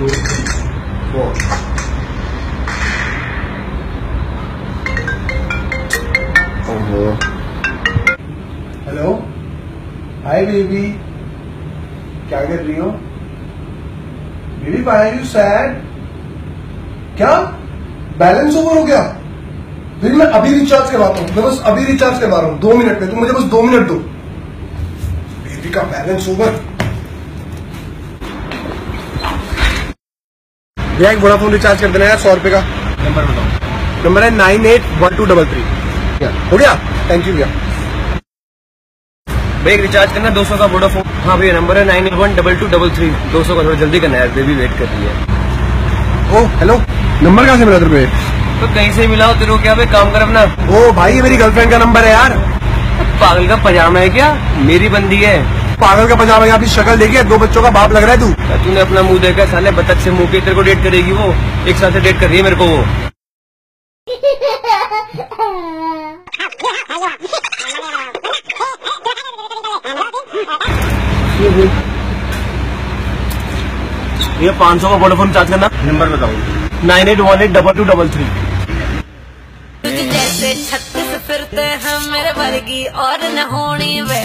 two, four. ओहो hello hi baby क्या कर रही हो? बेबी वाई यू सैड क्या? बैलेंस ओवर हो गया? फिर मैं अभी रिचार्ज करवाता हूँ। मैं बस अभी रिचार्ज करवा रहा हूँ। दो मिनट में। तुम मुझे बस दो मिनट दो। बेबी का बैलेंस ओवर भैया एक वोडाफोन रिचार्ज कर देना यार सौ रुपए का। नंबर बताओ। नंबर है nine eight one two double three हो गया? थैंक यू भैया। भैया एक रिचार्ज करना दो सौ का वोडाफोन हाँ भैया नंबर है nine eight one double two double three दो सौ का थोड़ा जल्दी करना यार बेबी वेट कर रही है। ओ हेलो नंबर कहाँ से मिला तेरे तो कहीं से मिला हो तेरे को क्या भाई काम कर अपना? ओ भाई ये मेरी गर्लफ्रेंड का नंबर है यार। पागल का पजामा है क्या? मेरी बंदी है। पागल का पजामा यहाँ की शक्ल देखिए दो बच्चों का बाप लग रहा है तू। तूने अपना मुँह देखा? साले बतख से मुँह के तेरे को डेट करेगी वो। एक साथ से डेट कर रही है मेरे को वो। ये पाँच सौ का वोडाफोन चार्ज करना। नंबर बताओ। Nine eight one eight double two double three. तुझ जैसे छत्तीस फिरते हैं मेरे वर्गी और न होनी वे।